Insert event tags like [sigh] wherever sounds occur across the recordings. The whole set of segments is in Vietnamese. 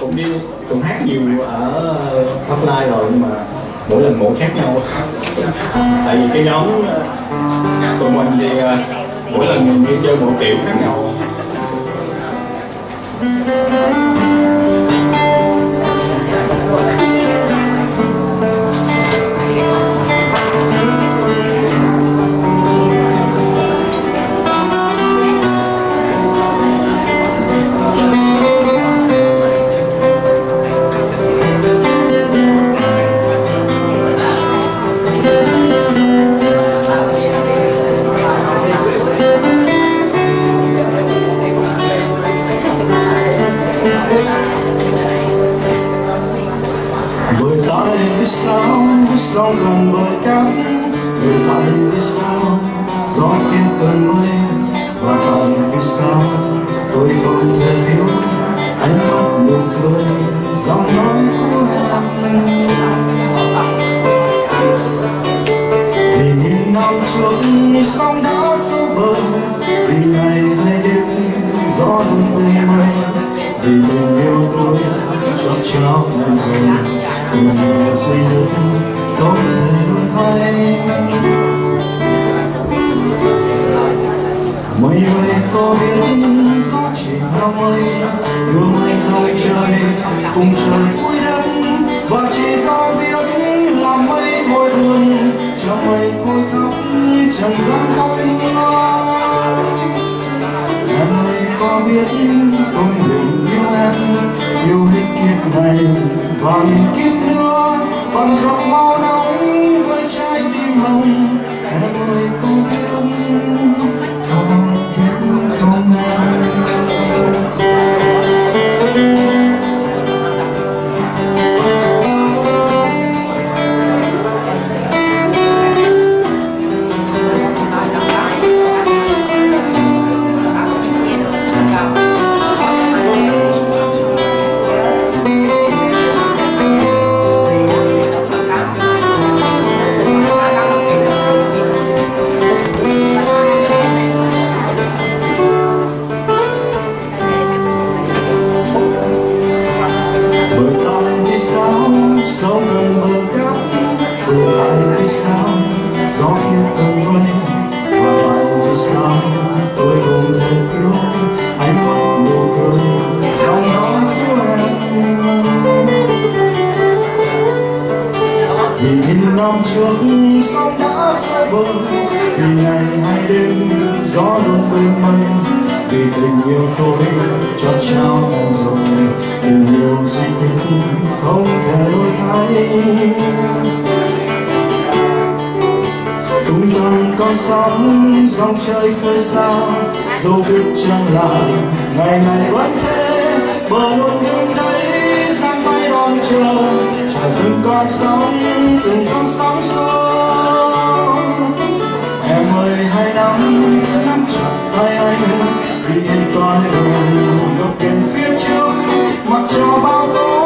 cũng đi cũng hát nhiều ở offline rồi nhưng mà mỗi lần mỗi khác nhau. [laughs] Tại vì cái nhóm tụi mình thì ờ, mỗi lần mình như chơi một kiểu khác nhau vì sao sóng gần bờ cát người tại vì sao gió kia cơn mây. Và tại vì sao tôi không thể thiếu ánh mắt nụ cười, giọng nói của em. Vì nghìn năm trước, sóng đã số bờ. Vì ngày hay đêm, gió luôn bên mây. Vì tình yêu tôi, cho trao em rồi tình yêu duy nhất không thể đổi thay Mây ơi có biết gió chỉ theo mây Đưa mây dòng trời cùng trời cuối đất Và chỉ do biết là mây thôi buồn Cho mây thôi khóc chẳng dám thôi mưa Em ơi có biết tôi nguyện yêu em Yêu hết kiếp này còn kiếp nữa Bằng giọt máu nóng với trái tim hồng. Gần bờ cát để lại vì sao gió kia cơn mây và lại vì sao. Tôi không thể thiếu ánh mắt nụ cười, trong nói của em. Thì nghìn năm trước, sóng đã xa bờ. Vì ngày hay đêm, gió luôn bên mây. Vì tình yêu tôi cho trao rồi tình yêu duy nhất không thể đổi tung tăng con sóng dòng chơi khơi xa dẫu biết chẳng là ngày ngày vẫn thế. Bờ luôn đứng đây sang bay đón chờ chờ từng con sóng, từng con sóng xô em ơi hãy nắm nắm chặt tay anh, vì hết con đường ngập biển phía trước, mặc cho bao tố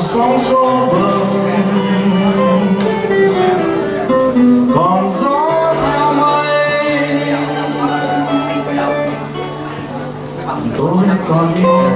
sóng số bờ còn gió theo mây tôi còn yêu